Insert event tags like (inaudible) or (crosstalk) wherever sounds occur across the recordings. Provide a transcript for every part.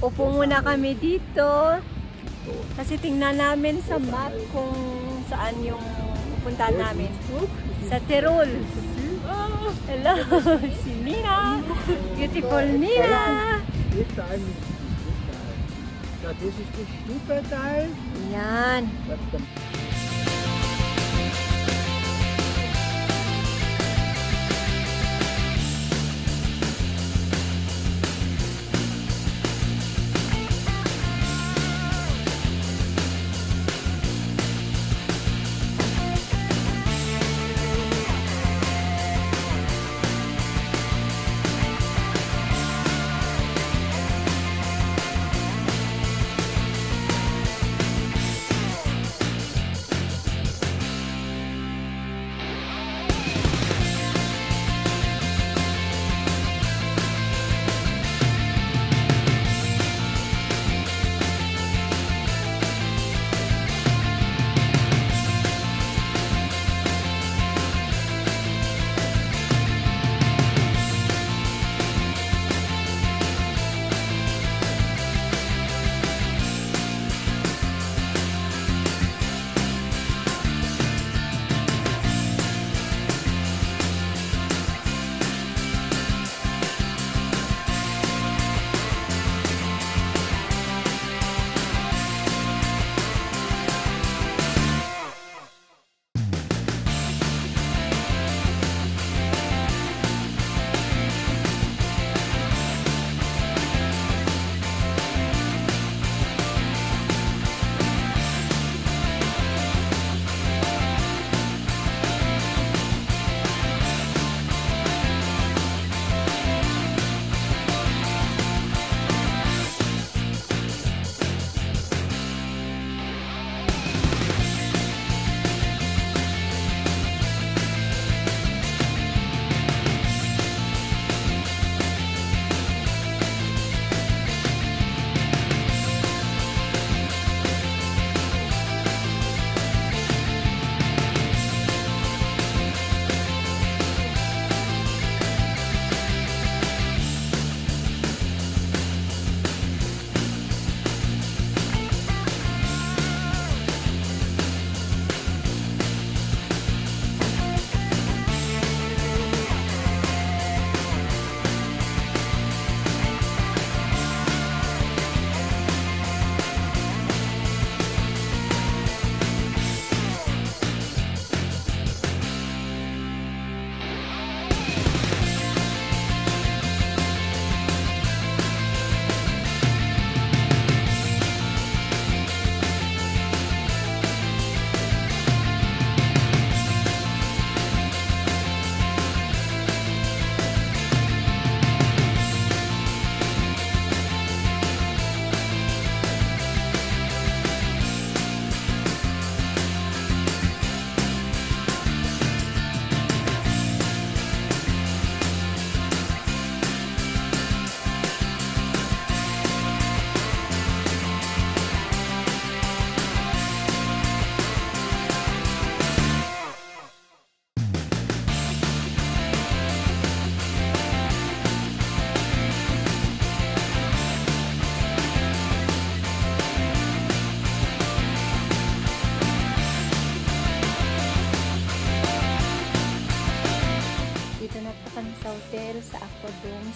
Upo muna kami dito. Kasi tingnan namin sa map kung saan yung pupuntahan namin. Sa Tirol. Hello, (laughs) si Nina. Beautiful Nina. This is the stupid. Yan.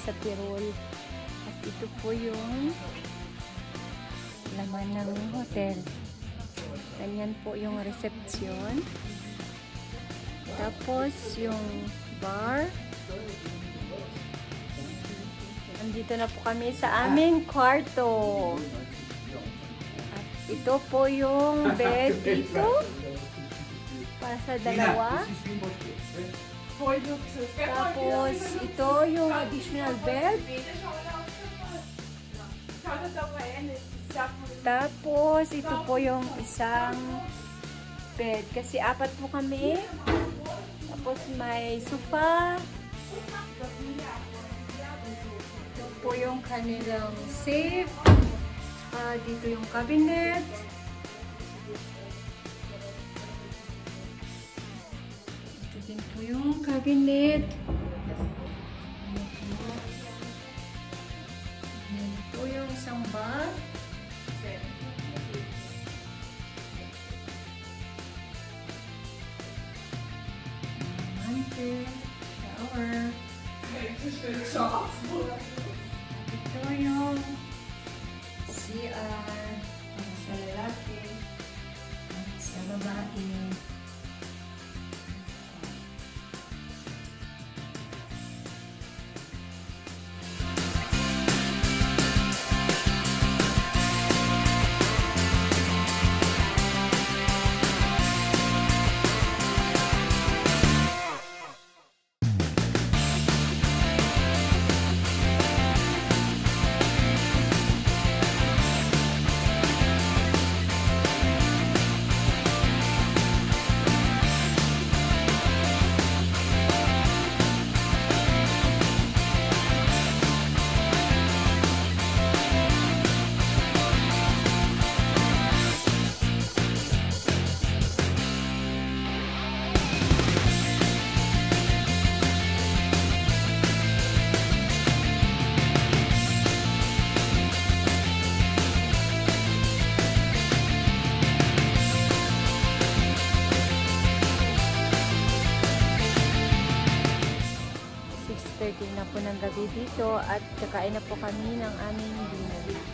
Sa Tirol. At ito po yung laman ng hotel. Ganyan po yung reception. Tapos yung bar. Nandito na po kami sa aming kwarto. At ito po yung bed dito. Para sa dalawa. Tapos, ito yung additional bed. Tapos, ito po yung isang bed. Kasi apat po kami. Tapos, may sofa. Ito po yung kanilang safe. Ah, dito yung cabinet. yung cabinet. Ito yung isang bag. Mantel, shower. Ito yung dito at kakain na po kami ng aming dinner.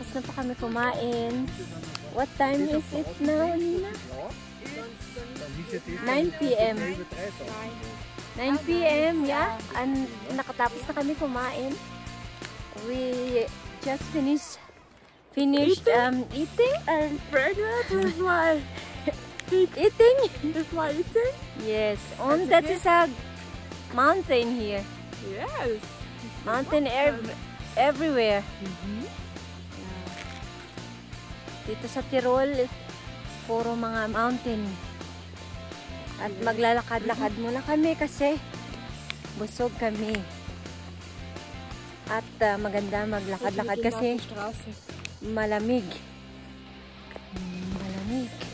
Tapos na po kami kumain. What time is it now, Nina? 9 p.m. 9 p.m. Yeah, and nakatapos na kami kumain. We just finished finished um, eating. I'm pregnant with my (laughs) Eating? with my eating. Yes. On that is a mountain here. Yes. Mountain ev- everywhere. Mhm. Dito sa Tirol, puro mga mountain. At maglalakad-lakad muna kami kasi busog kami. At ah, maganda maglakad-lakad kasi malamig. Malamig.